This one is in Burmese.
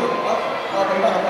ဟုတ်ပါဘူး